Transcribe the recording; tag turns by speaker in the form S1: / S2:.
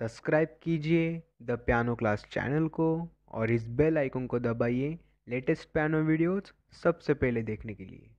S1: Subscribe कीजिए the piano class channel को और इस बेल आइकन को दबाइए लेटेस्ट पियानो वीडियोस सबसे पहले देखने के लिए।